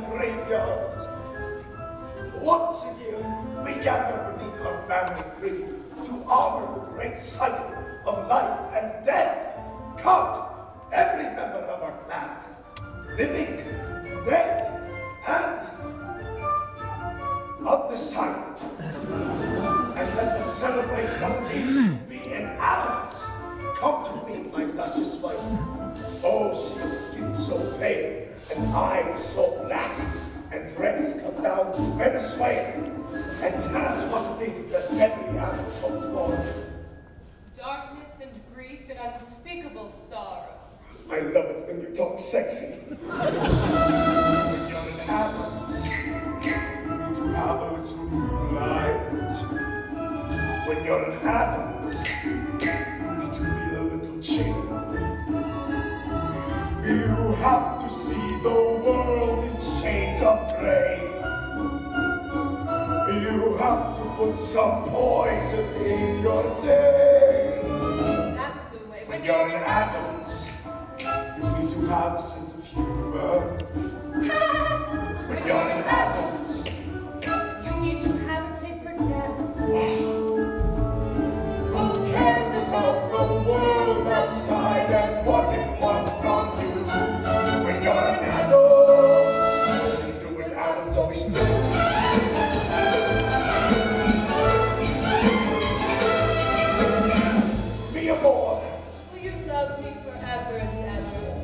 the graveyard. Once a year, we gather beneath our family tree to honor the great cycle of life and death. Come, every member of our clan, living, dead, and undecided. And let us celebrate what it is to be in Addams. Come to me, my luscious wife. Oh, she has skin so pale, and eyes so black, and dreads cut down to Venezuela. And tell us what it is that every Addams hopes for. Darkness and grief and unspeakable sorrow. I love it when you talk sexy. when you're in Addams, you need to have a little moonlight. When you're in Addams, to put some poison in your day. That's the way. When you're in Addams, you need to have a sense of humor. When you're in Addams,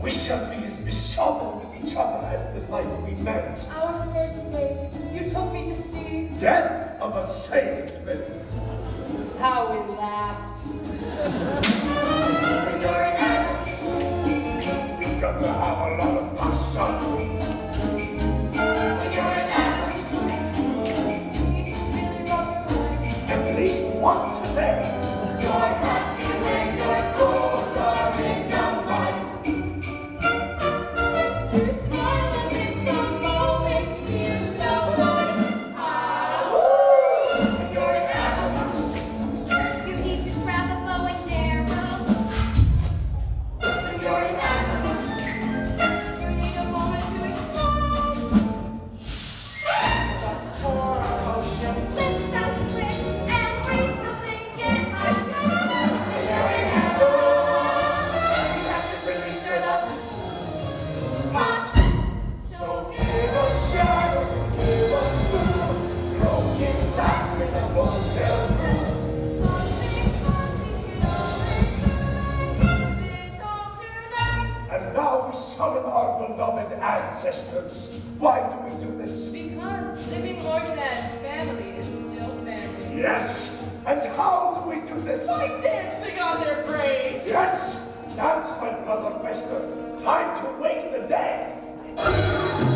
We shall be as besotted with each other as the night we met. Our first date, you took me to see Death of a salesman. how we laughed. When you're in Addams, you got to have a lot of passion. When you're in ancestors. Why do we do this? Because living or dead, family is still family. Yes. And how do we do this? By dancing on their graves! Yes. That's my brother Fester. Time to wake the dead.